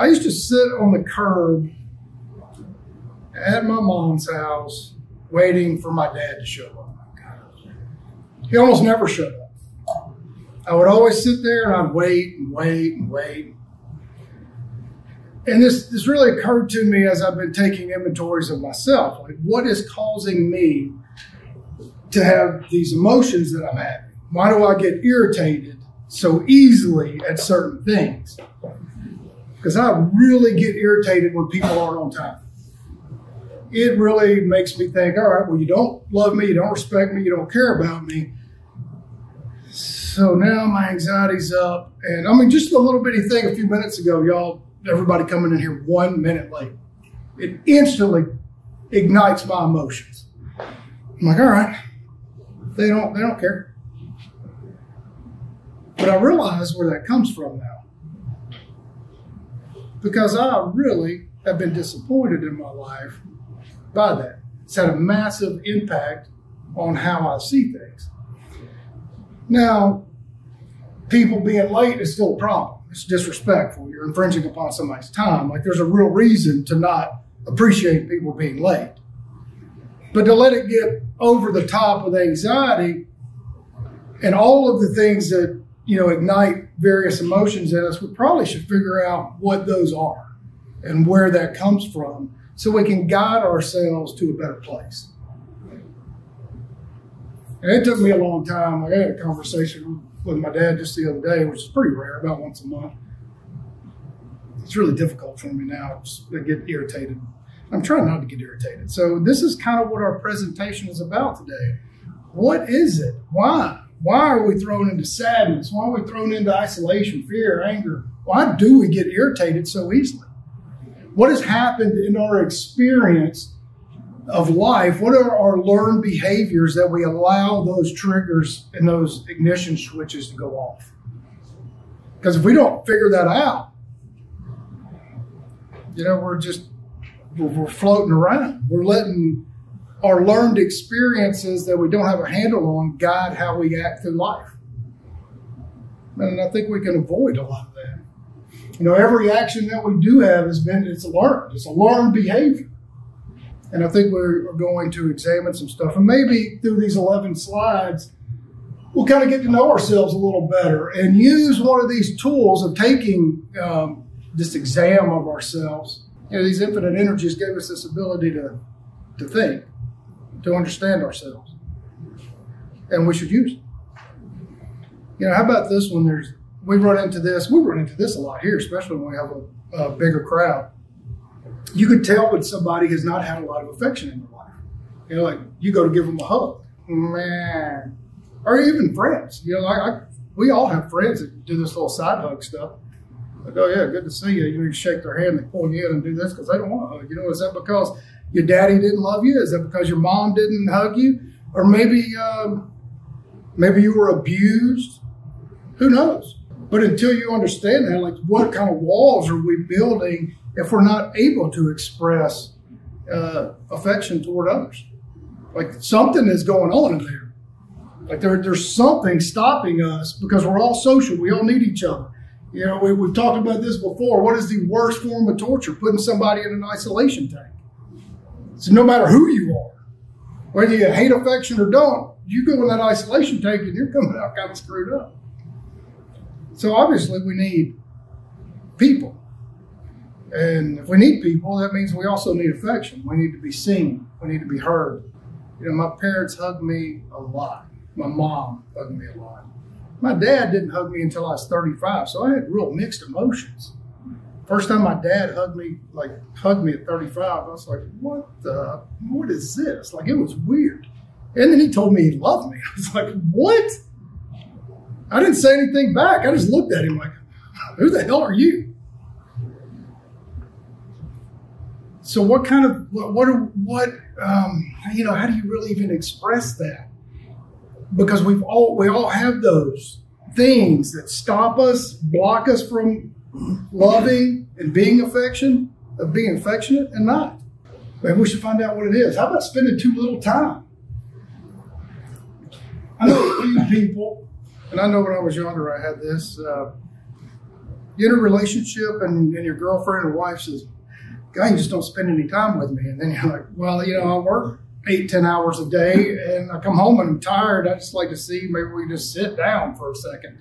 I used to sit on the curb at my mom's house waiting for my dad to show up. He almost never showed up. I would always sit there and I'd wait and wait and wait. And this, this really occurred to me as I've been taking inventories of myself. Like, what is causing me to have these emotions that I'm having? Why do I get irritated so easily at certain things? Because I really get irritated when people aren't on time. It really makes me think, all right, well, you don't love me, you don't respect me, you don't care about me. So now my anxiety's up. And I mean, just a little bitty thing a few minutes ago, y'all, everybody coming in here one minute late. It instantly ignites my emotions. I'm like, all right, they don't they don't care. But I realize where that comes from now. Because I really have been disappointed in my life by that. It's had a massive impact on how I see things. Now, people being late is still a problem. It's disrespectful. You're infringing upon somebody's time. Like there's a real reason to not appreciate people being late. But to let it get over the top with anxiety and all of the things that, you know, ignite various emotions in us, we probably should figure out what those are and where that comes from so we can guide ourselves to a better place. And it took me a long time. I had a conversation with my dad just the other day, which is pretty rare, about once a month. It's really difficult for me now to get irritated. I'm trying not to get irritated. So this is kind of what our presentation is about today. What is it? Why? Why are we thrown into sadness? Why are we thrown into isolation, fear, anger? Why do we get irritated so easily? What has happened in our experience of life, what are our learned behaviors that we allow those triggers and those ignition switches to go off? Because if we don't figure that out, you know, we're just we're, floating around. We're letting our learned experiences that we don't have a handle on guide how we act through life. And I think we can avoid a lot of that. You know, every action that we do have has been it's learned. It's a learned behavior. And I think we're going to examine some stuff. And maybe through these 11 slides, we'll kind of get to know ourselves a little better and use one of these tools of taking um, this exam of ourselves. You know, these infinite energies gave us this ability to, to think, to understand ourselves. And we should use it. You know, how about this one? There's we run into this. We run into this a lot here, especially when we have a, a bigger crowd you could tell when somebody has not had a lot of affection in their life. You know, like you go to give them a hug, man, or even friends. You know, like I, we all have friends that do this little side hug stuff. Like, oh yeah, good to see you. You shake their hand, they pull you in and do this because they don't want to hug. You know, is that because your daddy didn't love you? Is that because your mom didn't hug you? Or maybe, um, maybe you were abused. Who knows? But until you understand that, like, what kind of walls are we building if we're not able to express uh, affection toward others. Like something is going on in there. Like there, there's something stopping us because we're all social. We all need each other. You know, we, we've talked about this before. What is the worst form of torture? Putting somebody in an isolation tank. So no matter who you are, whether you hate affection or don't, you go in that isolation tank and you're coming out kind of screwed up. So obviously we need people. And if we need people, that means we also need affection. We need to be seen. We need to be heard. You know, my parents hugged me a lot. My mom hugged me a lot. My dad didn't hug me until I was 35, so I had real mixed emotions. First time my dad hugged me, like hugged me at 35, I was like, what the, what is this? Like it was weird. And then he told me he loved me. I was like, what? I didn't say anything back. I just looked at him like, who the hell are you? So what kind of what what, what um, you know? How do you really even express that? Because we've all we all have those things that stop us, block us from loving and being affection, of being affectionate and not. Maybe we should find out what it is. How about spending too little time? I know a few people, and I know when I was younger I had this. Uh, get in a relationship and, and your girlfriend or wife says, "Guy, you just don't spend any time with me," and then you're like, "Well, you know, I work eight, ten hours a day, and I come home and I'm tired. I just like to see maybe we just sit down for a second.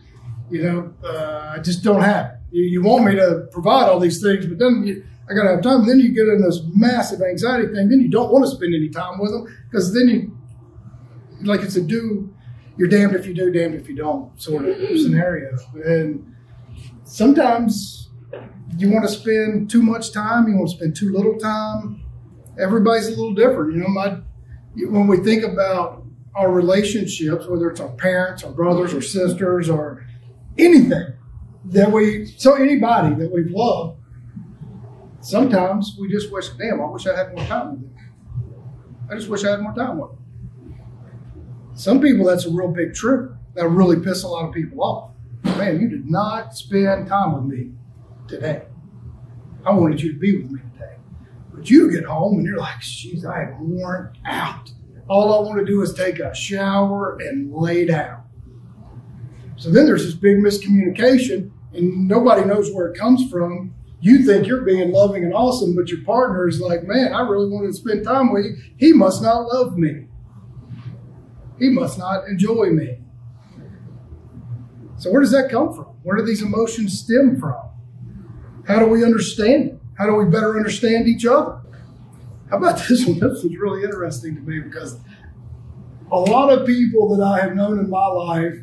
You know, uh, I just don't have it. You, you, want me to provide all these things, but then you, I got to have time. Then you get in this massive anxiety thing. Then you don't want to spend any time with them because then you, like it's a do, you're damned if you do, damned if you don't sort of scenario. And sometimes you want to spend too much time, you want to spend too little time. Everybody's a little different. You know, my when we think about our relationships, whether it's our parents, our brothers, or sisters, or anything that we, so anybody that we've loved, sometimes we just wish, damn, I wish I had more time with them. I just wish I had more time with them. Some people, that's a real big trigger. That really piss a lot of people off. Man, you did not spend time with me today. I wanted you to be with me today. But you get home and you're like, jeez, I am worn out. All I want to do is take a shower and lay down. So then there's this big miscommunication, and nobody knows where it comes from. You think you're being loving and awesome, but your partner is like, man, I really wanted to spend time with you. He must not love me. He must not enjoy me. So where does that come from? Where do these emotions stem from? How do we understand it? How do we better understand each other? How about this one? This was really interesting to me because a lot of people that I have known in my life,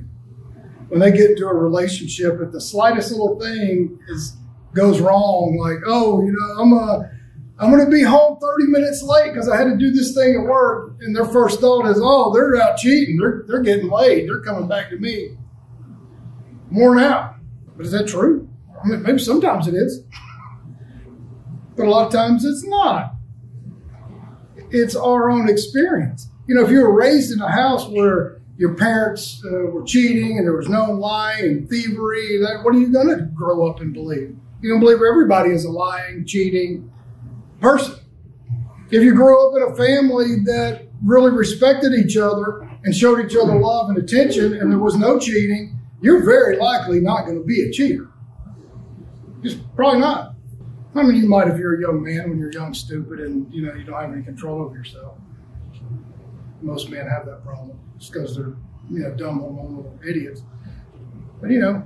when they get into a relationship, if the slightest little thing is goes wrong, like, oh, you know, I'm a I'm going to be home 30 minutes late because I had to do this thing at work. And their first thought is, oh, they're out cheating. They're, they're getting laid. They're coming back to me worn out. But is that true? I mean, maybe sometimes it is but a lot of times it's not. It's our own experience. You know, if you were raised in a house where your parents uh, were cheating and there was no lying and thievery, that, what are you going to grow up and believe? You're going to believe everybody is a lying, cheating person. If you grow up in a family that really respected each other and showed each other love and attention and there was no cheating, you're very likely not going to be a cheater. Just probably not. I mean, you might if you're a young man when you're young, stupid, and you know you don't have any control over yourself. Most men have that problem because they're you know dumb, hormonal idiots. But you know,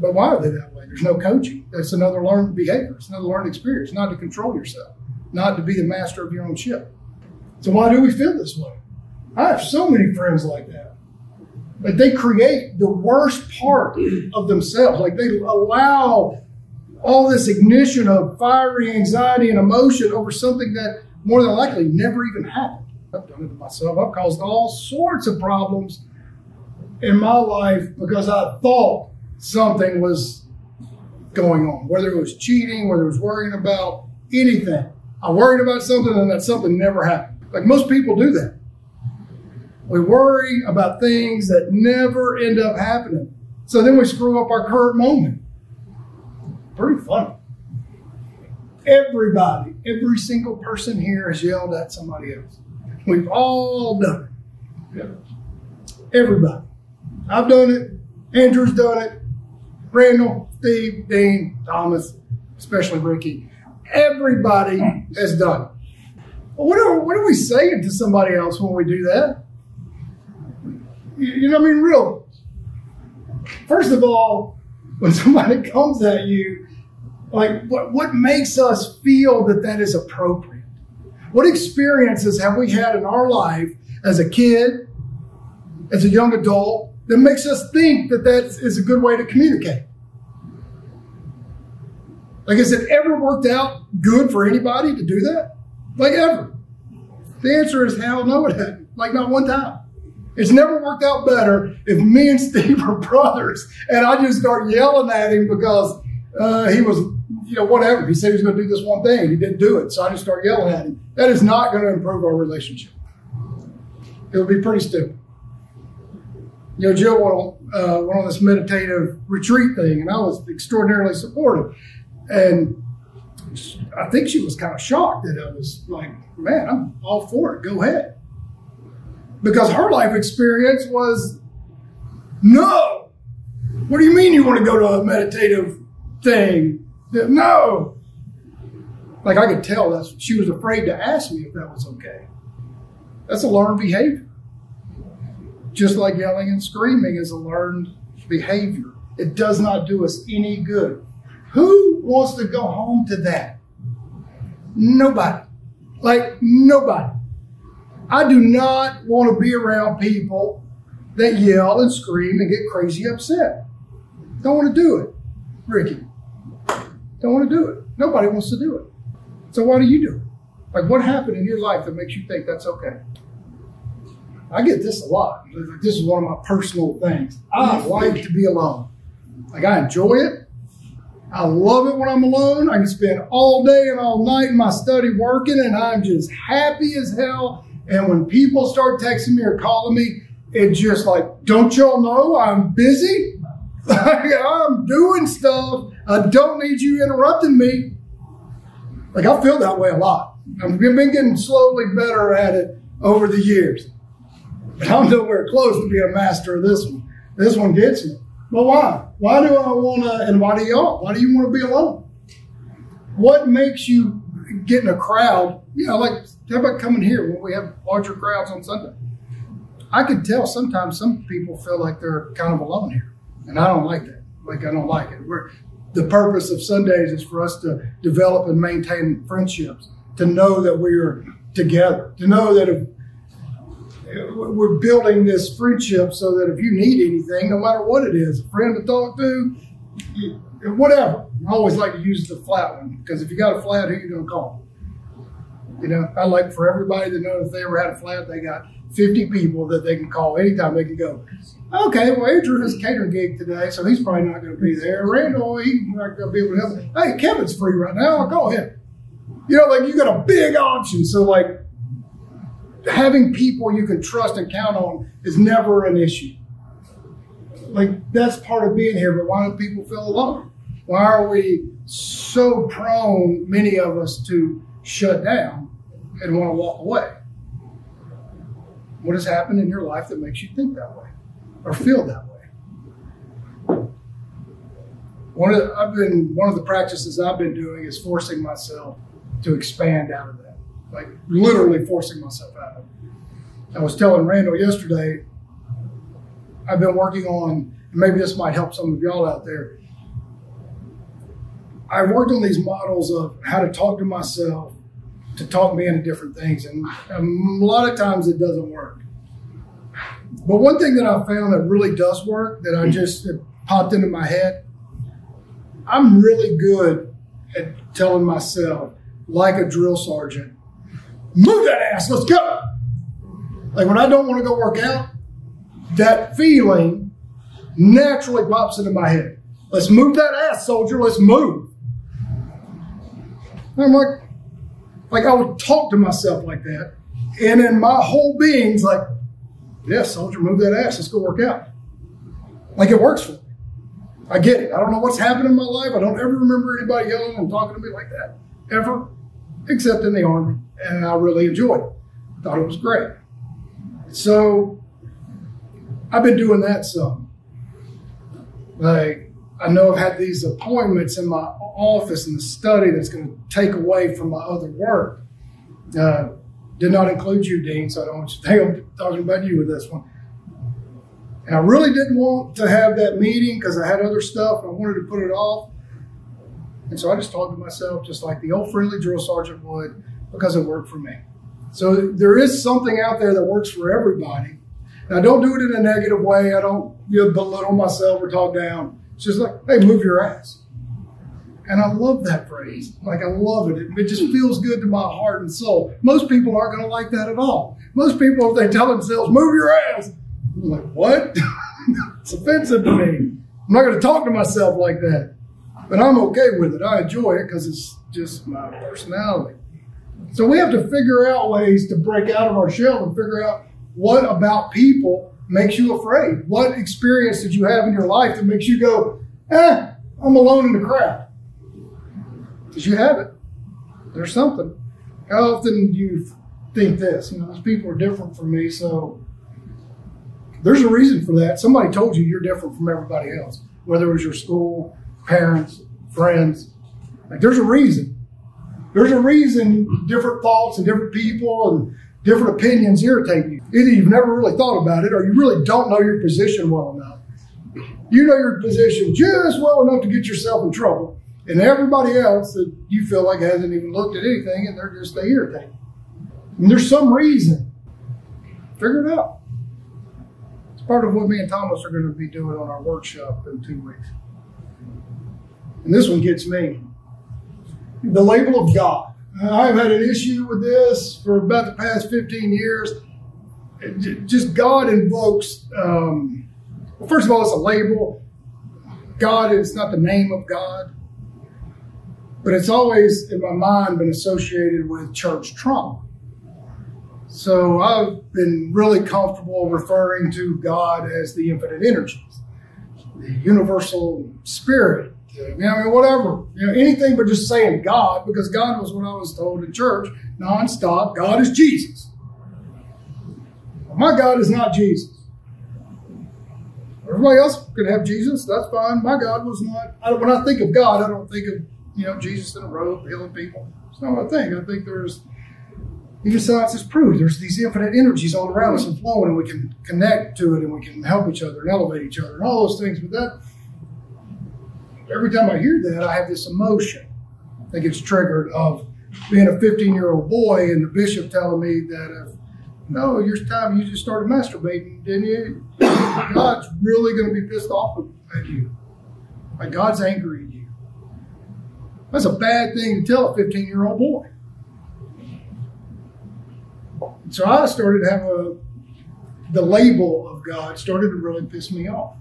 but why are they that way? There's no coaching. That's another learned behavior. It's another learned experience. Not to control yourself, not to be the master of your own ship. So why do we feel this way? I have so many friends like that. Like they create the worst part of themselves. Like they allow all this ignition of fiery anxiety and emotion over something that more than likely never even happened. I've done it myself. I've caused all sorts of problems in my life because I thought something was going on, whether it was cheating, whether it was worrying about anything. I worried about something and that something never happened. Like most people do that. We worry about things that never end up happening. So then we screw up our current moment pretty funny. Everybody, every single person here has yelled at somebody else. We've all done it. Everybody. I've done it. Andrew's done it. Randall, Steve, Dean, Thomas, especially Ricky. Everybody has done it. what are, what are we saying to somebody else when we do that? You, you know I mean? Real. First of all, when somebody comes at you, like what, what makes us feel that that is appropriate? What experiences have we had in our life as a kid, as a young adult, that makes us think that that is a good way to communicate? Like, has it ever worked out good for anybody to do that? Like, ever? The answer is hell no, it hasn't. Like, not one time. It's never worked out better if me and Steve are brothers and I just start yelling at him because uh, he was, you know, whatever. He said he was going to do this one thing he didn't do it. So I just start yelling at him. That is not going to improve our relationship. It would be pretty stupid. You know, Jill went on, uh, went on this meditative retreat thing and I was extraordinarily supportive. And I think she was kind of shocked that I was like, man, I'm all for it. Go ahead because her life experience was no, What do you mean you want to go to a meditative thing? No. Like I could tell that she was afraid to ask me if that was okay. That's a learned behavior. Just like yelling and screaming is a learned behavior. It does not do us any good. Who wants to go home to that? Nobody. Like nobody. I do not want to be around people that yell and scream and get crazy upset. Don't want to do it, Ricky. Don't want to do it. Nobody wants to do it. So why do you do it? Like what happened in your life that makes you think that's okay? I get this a lot. This is one of my personal things. I like to be alone. Like I enjoy it. I love it when I'm alone. I can spend all day and all night in my study working, and I'm just happy as hell. And when people start texting me or calling me, it's just like, don't y'all know I'm busy? I'm doing stuff. I don't need you interrupting me. Like I feel that way a lot. I've been getting slowly better at it over the years. But I'm nowhere close to being a master of this one. This one gets me. But why? Why do I want to, and why do y'all? Why do you want to be alone? What makes you get in a crowd? You know, like, how about coming here when we have larger crowds on Sunday? I could tell sometimes some people feel like they're kind of alone here. And I don't like that. Like, I don't like it. We're, the purpose of Sundays is for us to develop and maintain friendships, to know that we're together, to know that if uh, we're building this friendship so that if you need anything, no matter what it is, a friend to talk to, whatever. I always like to use the flat one because if you got a flat, who you to call? You know, I like for everybody to know if they ever had a flat, they got 50 people that they can call anytime they can go. Okay, well, Andrew has a catering gig today, so he's probably not going to be there. Randall, he's not going to be able to help. Hey, Kevin's free right now. I'll call him. You know, like you got a big option. So, like, having people you can trust and count on is never an issue. Like that's part of being here, but why don't people feel alone? Why are we so prone, many of us, to shut down and want to walk away? What has happened in your life that makes you think that way or feel that way? One of the, I've been one of the practices I've been doing is forcing myself to expand out of that like literally forcing myself out of it. I was telling Randall yesterday, I've been working on, maybe this might help some of y'all out there. I worked on these models of how to talk to myself, to talk me into different things, and um, a lot of times it doesn't work. But one thing that I found that really does work, that I just popped into my head, I'm really good at telling myself, like a drill sergeant, move that ass, let's go. Like when I don't want to go work out, that feeling naturally pops into my head. Let's move that ass, soldier, let's move. And I'm like, like I would talk to myself like that. And in my whole being's like, yeah, soldier, move that ass, let's go work out. Like it works for me. I get it. I don't know what's happened in my life. I don't ever remember anybody yelling and talking to me like that. Ever. Except in the army and I really enjoyed it. Thought it was great. So I've been doing that some. Like I know I've had these appointments in my office and the study that's going to take away from my other work. Uh, did not include you, Dean, so I don't want you to think I'm talking about you with this one. And I really didn't want to have that meeting because I had other stuff and I wanted to put it off. And so I just talked to myself, just like the old friendly drill sergeant would because it worked for me. So there is something out there that works for everybody. I don't do it in a negative way. I don't you know, belittle myself or talk down. Just like, hey, move your ass. And I love that phrase. Like I love it. It just feels good to my heart and soul. Most people aren't going to like that at all. Most people, if they tell themselves, move your ass, I'm like, what? it's offensive to me. I'm not going to talk to myself like that. But I'm okay with it. I enjoy it because it's just my personality. So we have to figure out ways to break out of our shell and figure out what about people makes you afraid. What experience did you have in your life that makes you go, eh, I'm alone in the crowd? Because you have it. There's something. How often do you think this? You know, those people are different from me, so there's a reason for that. Somebody told you you're different from everybody else. whether it was your school, parents, friends. Like there's a reason. There's a reason different thoughts and different people and different opinions irritate. Either you've never really thought about it or you really don't know your position well enough. You know your position just well enough to get yourself in trouble. And everybody else that you feel like hasn't even looked at anything and they're just they irritate. And there's some reason. Figure it out. It's part of what me and Thomas are going to be doing on our workshop in two weeks. And this one gets me. The label of God. I've had an issue with this for about the past 15 years. Just God invokes, um, first of all, it's a label. God is not the name of God, but it's always in my mind been associated with church trauma. So I've been really comfortable referring to God as the infinite energies, the universal spirit, you know, I mean, whatever, you know, anything but just saying God, because God was what I was told in church nonstop. God is Jesus. My God is not Jesus. Everybody else could have Jesus. That's fine. My God was not. I, when I think of God, I don't think of you know Jesus in a robe healing people. It's not what I think. I think there's even science has proved there's these infinite energies all around us and flowing, and we can connect to it, and we can help each other and elevate each other, and all those things. But that every time I hear that, I have this emotion that gets triggered of being a 15 year old boy and the bishop telling me that if no, your time you just started masturbating, didn't you? God's really going to be pissed off at you. Like God's angry at you. That's a bad thing to tell a 15 year old boy. So I started to have a, the label of God started to really piss me off.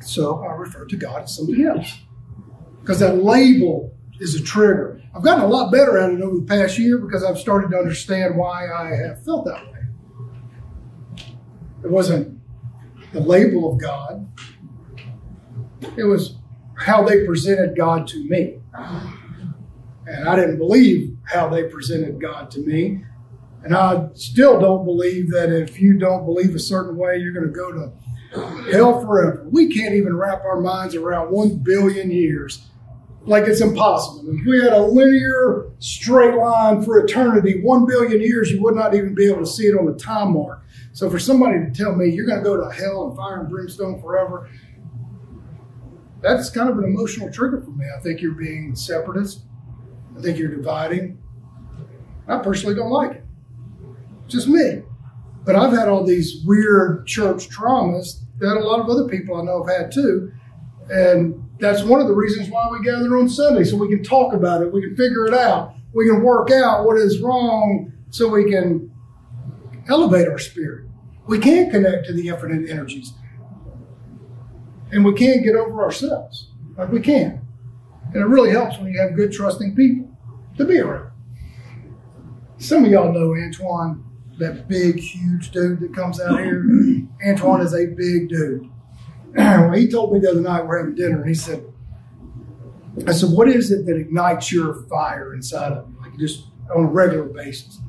So I refer to God as something else. Because that label is a trigger. I've gotten a lot better at it over the past year because I've started to understand why I have felt that way. It wasn't the label of God, it was how they presented God to me. And I didn't believe how they presented God to me. And I still don't believe that if you don't believe a certain way, you're going to go to hell forever. We can't even wrap our minds around one billion years. Like it's impossible. If we had a linear straight line for eternity, one billion years, you would not even be able to see it on the time mark. So for somebody to tell me you're going to go to hell and fire and brimstone forever, that's kind of an emotional trigger for me. I think you're being separatist. I think you're dividing. I personally don't like it. Just me. But I've had all these weird church traumas that a lot of other people I know have had too. And that's one of the reasons why we gather on Sunday, so we can talk about it, we can figure it out, we can work out what is wrong, so we can elevate our spirit. We can connect to the infinite energies. And we can get over ourselves. Like we can. And it really helps when you have good, trusting people to be around. Some of y'all know Antoine that big, huge dude that comes out here. Antoine is a big dude. he told me the other night we're having dinner, and he said, I said, what is it that ignites your fire inside of you, like just on a regular basis?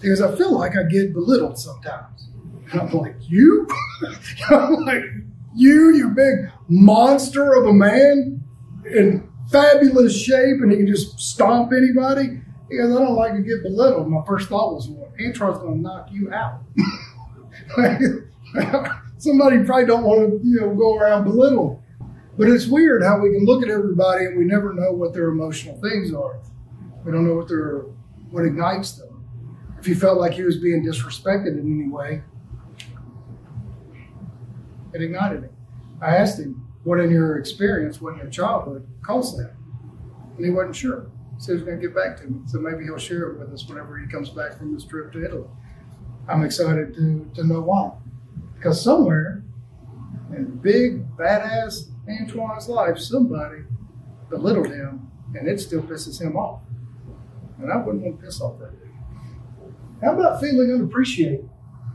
Because I feel like I get belittled sometimes. And I'm like, you? I'm like, you, you big monster of a man in fabulous shape, and he can just stomp anybody? Because I don't like to get belittled. My first thought was, well, Antoine's going to knock you out. Somebody probably don't want to, you know, go around belittle. But it's weird how we can look at everybody and we never know what their emotional things are. We don't know what their what ignites them. If he felt like he was being disrespected in any way, it ignited him. I asked him, "What in your experience, what in your childhood caused that?" And he wasn't sure said he's going to get back to me. So maybe he'll share it with us whenever he comes back from his trip to Italy. I'm excited to, to know why. Because somewhere in big, badass Antoine's life, somebody belittled him and it still pisses him off. And I wouldn't want to piss off that dude. How about feeling unappreciated?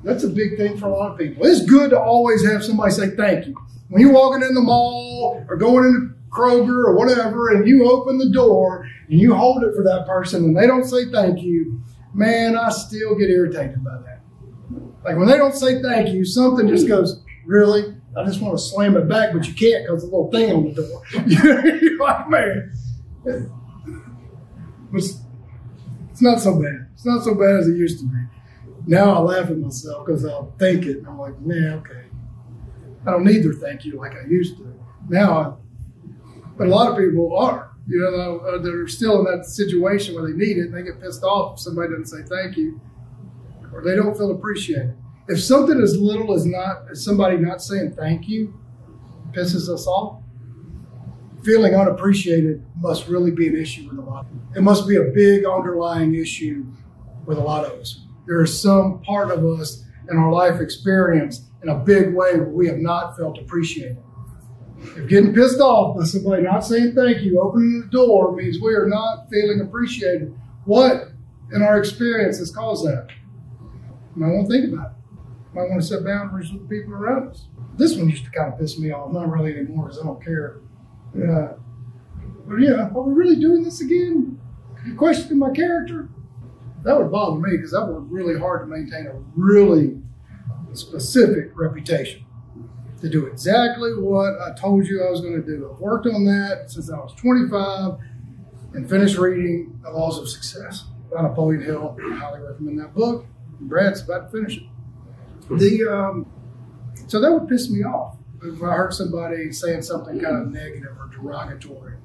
That's a big thing for a lot of people. It's good to always have somebody say thank you. When you're walking in the mall or going into Kroger or whatever, and you open the door and you hold it for that person and they don't say thank you, man, I still get irritated by that. Like when they don't say thank you, something just goes, Really? I just want to slam it back, but you can't because the little thing on the door. You're like, man, it's, it's not so bad. It's not so bad as it used to be. Now I laugh at myself because I'll think it and I'm like, man, okay. I don't need their thank you like I used to. Now, I, but a lot of people are. You know, uh, they're still in that situation where they need it and they get pissed off if somebody doesn't say thank you or they don't feel appreciated. If something as little as not somebody not saying thank you pisses us off, feeling unappreciated must really be an issue with a lot. Of It must be a big underlying issue with a lot of us. There is some part of us in our life experience in a big way where we have not felt appreciated. If getting pissed off by somebody not saying thank you, opening the door means we are not feeling appreciated. What in our experience has caused that? Might want to think about it. I want to set boundaries with the people around us. This one used to kind of piss me off, not really anymore because I don't care. Uh, but yeah, are we really doing this again? You questioning my character? That would bother me because I worked really hard to maintain a really specific reputation to do exactly what I told you I was going to do. I've worked on that since I was 25 and finished reading The Laws of Success by Napoleon Hill. I highly recommend that book. Brad's about to finish it. The um, so that would piss me off if I heard somebody saying something kind of negative or derogatory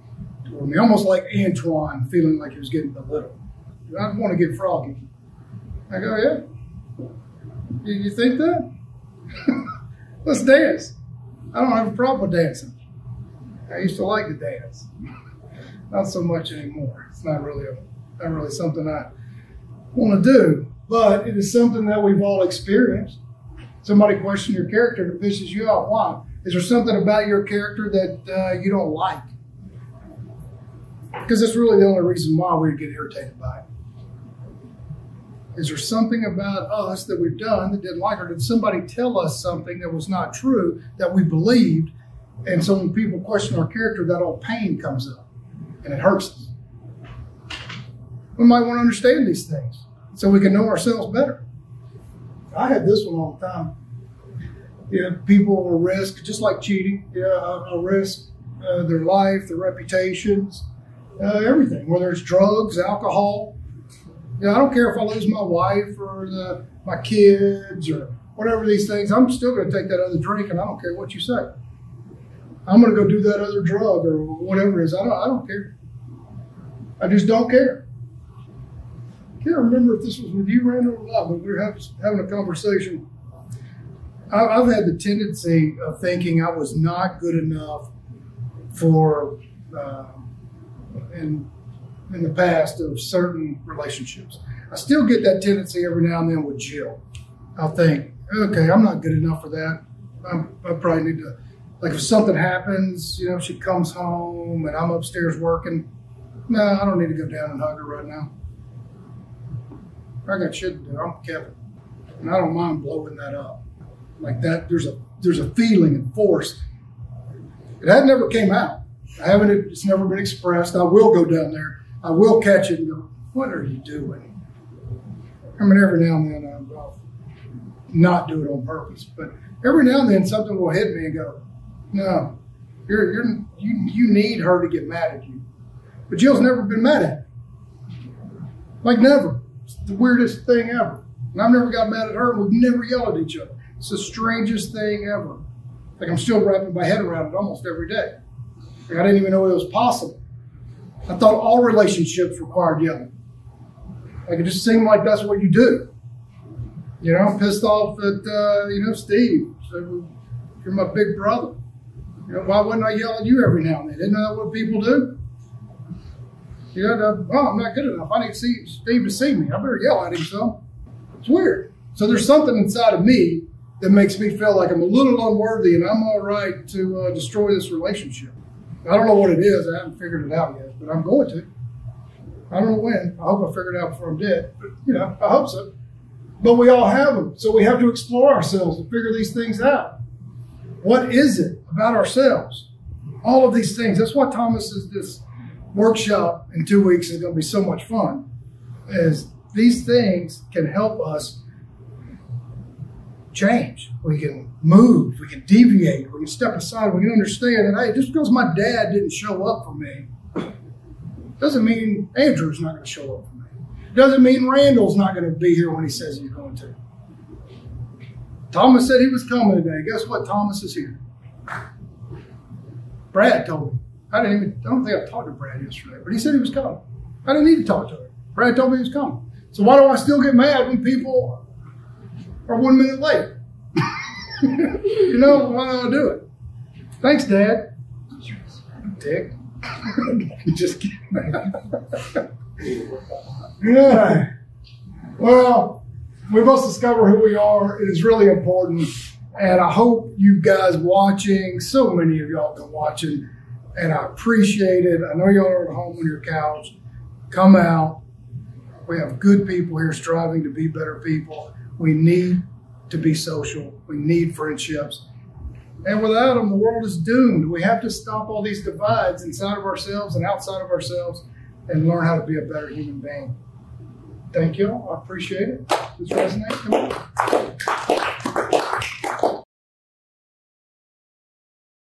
toward me, almost like Antoine feeling like he was getting belittled. I want to get froggy. I go, yeah. You, you think that? Let's dance. I don't have a problem with dancing. I used to like to dance. Not so much anymore. It's not really a, not really something I want to do, but it is something that we've all experienced. Somebody question your character that pisses you off. Why? Is there something about your character that uh, you don't like? Because that's really the only reason why we get irritated by it. Is there something about us that we've done that didn't like, or did somebody tell us something that was not true that we believed? And so when people question our character, that old pain comes up and it hurts us. We might want to understand these things so we can know ourselves better. I had this one all the time. You know, people will risk, just like cheating, yeah, I'll risk uh, their life, their reputations, uh, everything, whether it's drugs, alcohol, you know, I don't care if I lose my wife or the, my kids or whatever these things. I'm still going to take that other drink, and I don't care what you say. I'm going to go do that other drug or whatever it is. I don't. I don't care. I just don't care. I can't remember if this was with you, Randall, or not, but we were having a conversation. I've had the tendency of thinking I was not good enough for, uh, and in the past of certain relationships. I still get that tendency every now and then with Jill. I'll think, okay, I'm not good enough for that. I'm, i probably need to, like, if something happens, you know, she comes home and I'm upstairs working, no, I don't need to go down and hug her right now. I got shit to do. I'm Kevin, and I don't mind blowing that up like that. There's a there's a feeling and force. It had never came out. I haven't. It's never been expressed. I will go down there I will catch it and go, what are you doing? I mean, every now and then I'll not do it on purpose, but every now and then something will hit me and go, no, you're, you're, you, you need her to get mad at you. But Jill's never been mad at me. Like never. It's the weirdest thing ever. And I've never got mad at her we've never yelled at each other. It's the strangest thing ever. Like I'm still wrapping my head around it almost every day. Like I didn't even know it was possible. I thought all relationships required yelling. Like it just seemed like that's what you do. You know, I'm pissed off at uh, you know Steve. So you're my big brother. You know, why wouldn't I yell at you every now and then? Isn't that what people do? You know, oh, I'm not good enough. I need see Steve to see me. I better yell at him some. It's weird. So there's something inside of me that makes me feel like I'm a little unworthy and I'm all right to uh, destroy this relationship. I don't know what it is. I haven't figured it out yet, but I'm going to. I don't know when. I hope I figure it out before I'm dead. But, you know, I hope so. But we all have them. So we have to explore ourselves and figure these things out. What is it about ourselves? All of these things. That's why Thomas is this workshop in two weeks is going to be so much fun. Is these things can help us change. We can move. We can deviate. We can step aside. We can understand that, hey, just because my dad didn't show up for me doesn't mean Andrew's not going to show up for me. Doesn't mean Randall's not going to be here when he says he's going to. Thomas said he was coming today. Guess what? Thomas is here. Brad told me. I didn't even, I don't think I talked to Brad yesterday, but he said he was coming. I didn't need to talk to him. Brad told me he was coming. So why do I still get mad when people are one minute late? you know, why do I do it? Thanks, Dad. Dick. Just kidding. yeah. Well, we must discover who we are. It is really important. And I hope you guys watching, so many of y'all been watching, and I appreciate it. I know y'all are at home on your couch. Come out. We have good people here striving to be better people. We need to be social. We need friendships. And without them, the world is doomed. We have to stop all these divides inside of ourselves and outside of ourselves and learn how to be a better human being. Thank you. All I appreciate it. This resonate?